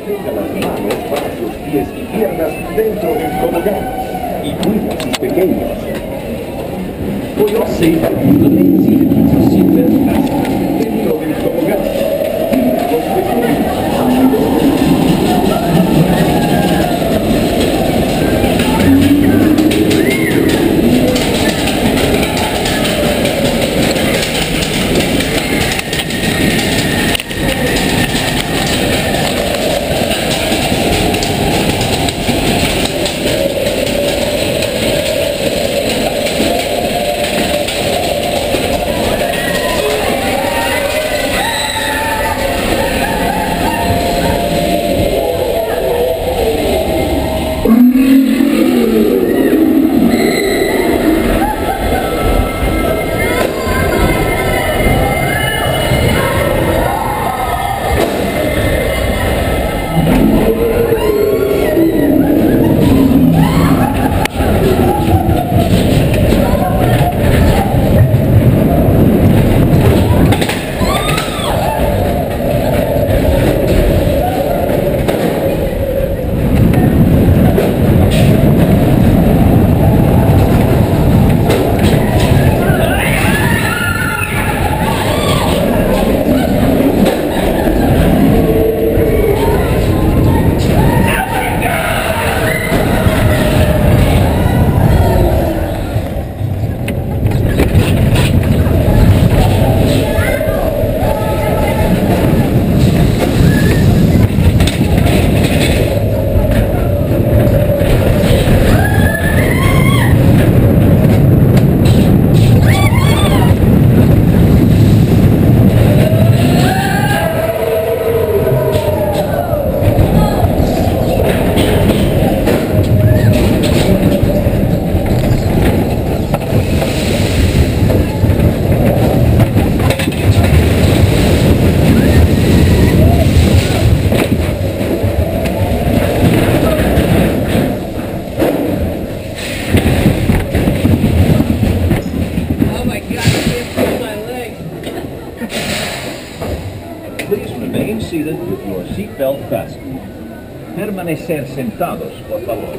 Mantenga las manos, brazos, pies y piernas dentro del tobogán y cuida a sus pequeños. seatbelt fast. Permanecer sentados, por favor.